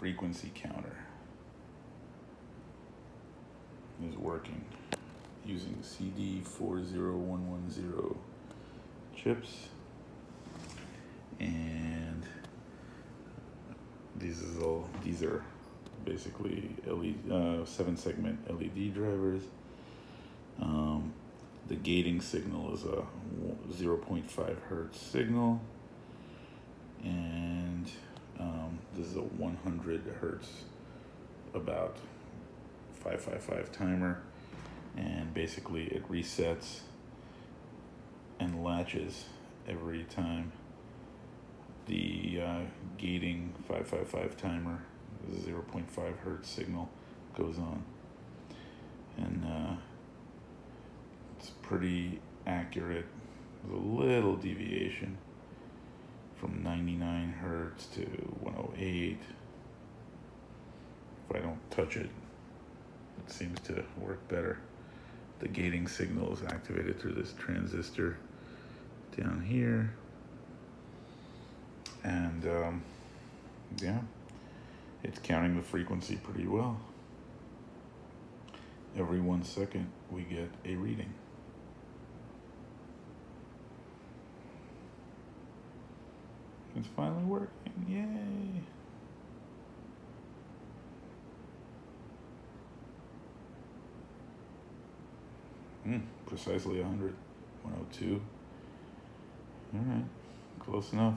frequency counter is working using CD40110 chips. And these is all these are basically LED uh, seven segment LED drivers. Um, the gating signal is a 0.5 hertz signal and um, this is a 100 hertz about 555 timer and basically it resets and latches every time the uh, gating 555 timer, 0.5 hertz signal goes on. And uh, it's pretty accurate. There's a little deviation 99 hertz to 108. If I don't touch it, it seems to work better. The gating signal is activated through this transistor down here and um, yeah, it's counting the frequency pretty well. Every one second, we get a reading. It's finally working, yay! Mm, precisely 100, 102. All right, close enough.